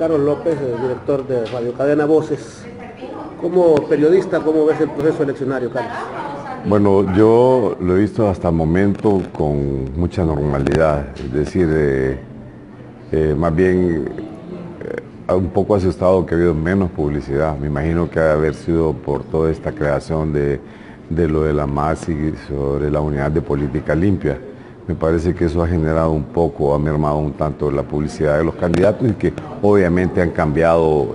Carlos López, director de Radio Cadena Voces. Como periodista, ¿cómo ves el proceso eleccionario, Carlos? Bueno, yo lo he visto hasta el momento con mucha normalidad, es decir, eh, eh, más bien eh, un poco asustado que ha habido menos publicidad. Me imagino que ha haber sido por toda esta creación de, de lo de la MASI sobre la unidad de política limpia. Me parece que eso ha generado un poco, ha mermado un tanto la publicidad de los candidatos y que obviamente han cambiado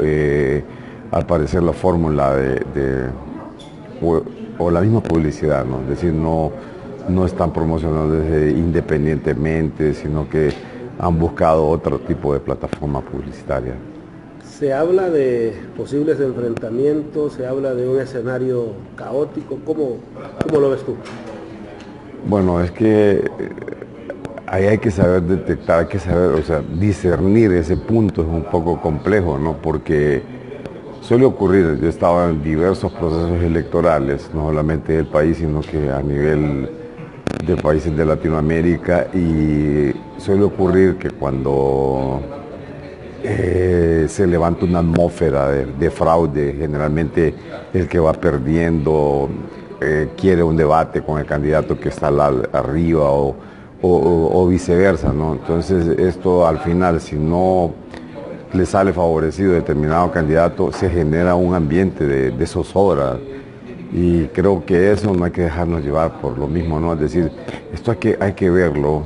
al parecer la fórmula de, o, la misma publicidad, ¿no? es decir, no, no están promocionando independientemente, sino que han buscado otro tipo de plataforma publicitaria. Se habla de posibles enfrentamientos, se habla de un escenario caótico, ¿cómo, cómo lo ves tú? Bueno, es que eh, ahí hay que saber detectar, hay que saber, o sea, discernir ese punto es un poco complejo, ¿no? Porque Suele ocurrir, yo estaba en diversos procesos electorales, no solamente del país, sino que a nivel de países de Latinoamérica y suele ocurrir que cuando eh, se levanta una atmósfera de, fraude, generalmente el que va perdiendo eh, quiere un debate con el candidato que está arriba o, viceversa, ¿no? Entonces esto al final, si no le sale favorecido determinado candidato, se genera un ambiente de, zozobra. Y creo que eso no hay que dejarnos llevar por lo mismo, ¿no? Es decir, esto hay que, hay que verlo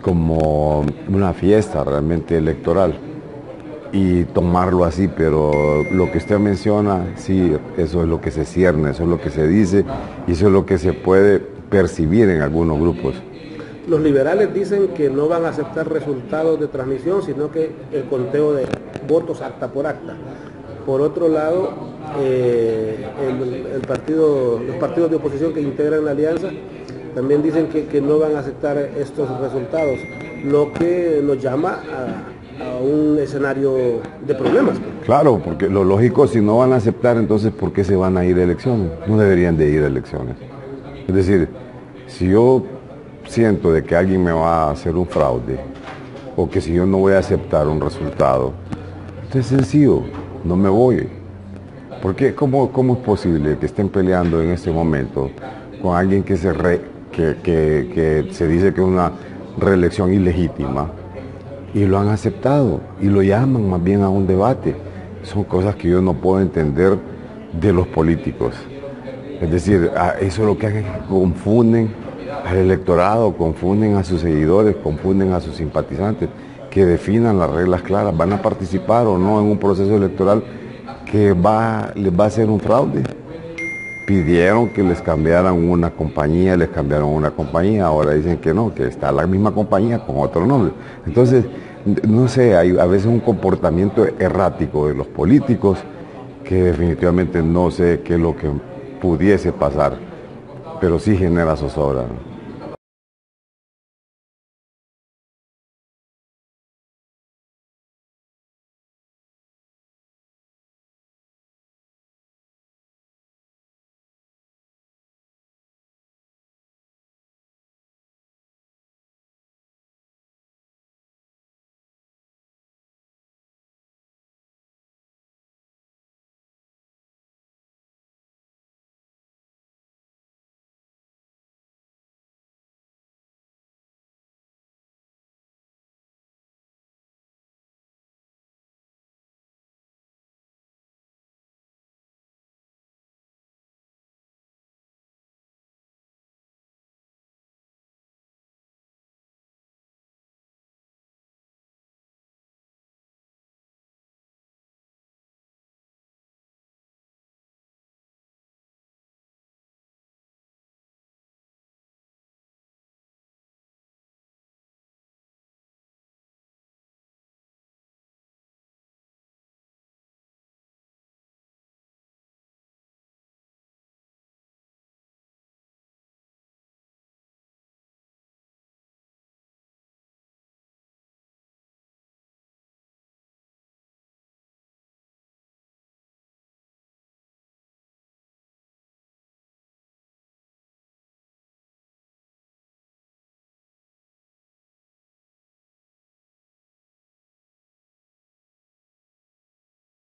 como una fiesta realmente electoral y tomarlo así, pero lo que usted menciona, sí, eso es lo que se cierne, eso es lo que se dice y eso es lo que se puede percibir en algunos grupos. Los liberales dicen que no van a aceptar resultados de transmisión, sino que el conteo de votos acta por acta. Por otro lado, eh, el, partido, los partidos de oposición que integran la alianza también dicen que, no van a aceptar estos resultados, lo que nos llama a, a un escenario de problemas. Claro, porque lo lógico, si no van a aceptar, entonces ¿por qué se van a ir a elecciones? No deberían de ir a elecciones. Es decir, si yo siento de que alguien me va a hacer un fraude o que si yo no voy a aceptar un resultado, es sencillo, no me voy. Porque ¿cómo, ¿cómo es posible que estén peleando en este momento con alguien que se, que, que se dice que es una reelección ilegítima y lo han aceptado y lo llaman más bien a un debate? Son cosas que yo no puedo entender de los políticos. Es decir, eso es lo que confunden al electorado, confunden a sus seguidores, confunden a sus simpatizantes, que definan las reglas claras, van a participar o no en un proceso electoral que va, les va a hacer un fraude. Pidieron que les cambiaran una compañía, les cambiaron una compañía, ahora dicen que no, que está la misma compañía con otro nombre. Entonces, no sé, hay a veces un comportamiento errático de los políticos que definitivamente no sé qué es lo que pudiese pasar, pero sí genera zozobra.